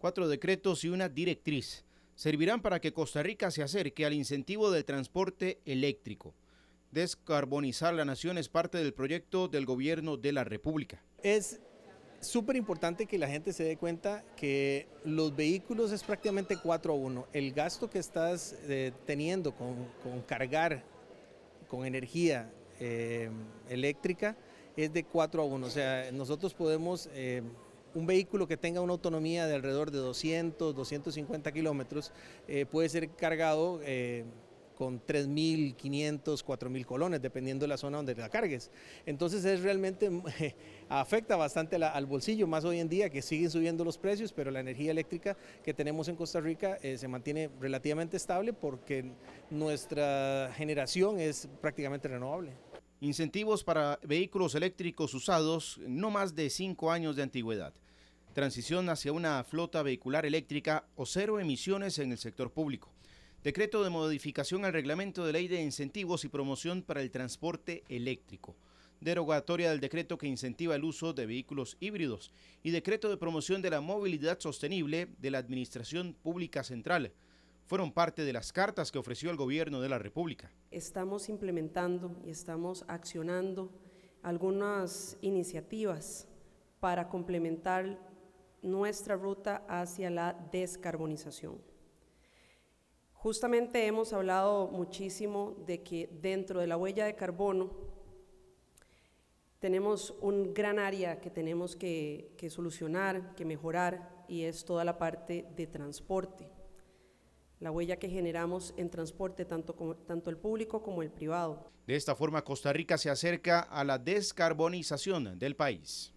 Cuatro decretos y una directriz servirán para que Costa Rica se acerque al incentivo del transporte eléctrico. Descarbonizar la nación es parte del proyecto del gobierno de la República. Es súper importante que la gente se dé cuenta que los vehículos es prácticamente 4 a 1. El gasto que estás eh, teniendo con, cargar con energía eh, eléctrica es de 4 a 1. O sea, nosotros podemos, eh, un vehículo que tenga una autonomía de alrededor de 200, 250 kilómetros, puede ser cargado con 3.500, 4.000 colones, dependiendo de la zona donde la cargues. Entonces es realmente, afecta bastante al bolsillo, más hoy en día que siguen subiendo los precios, pero la energía eléctrica que tenemos en Costa Rica eh, se mantiene relativamente estable porque nuestra generación es prácticamente renovable. Incentivos para vehículos eléctricos usados no más de 5 años de antigüedad. Transición hacia una flota vehicular eléctrica o cero emisiones en el sector público. Decreto de modificación al reglamento de ley de incentivos y promoción para el transporte eléctrico. Derogatoria del decreto que incentiva el uso de vehículos híbridos y decreto de promoción de la movilidad sostenible de la Administración Pública Central. Fueron parte de las cartas que ofreció el gobierno de la República. Estamos implementando y estamos accionando algunas iniciativas para complementar nuestra ruta hacia la descarbonización. Justamente hemos hablado muchísimo de que dentro de la huella de carbono tenemos un gran área que tenemos que, solucionar, que mejorar, y es toda la parte de transporte. La huella que generamos en transporte, tanto, tanto el público como el privado. De esta forma, Costa Rica se acerca a la descarbonización del país.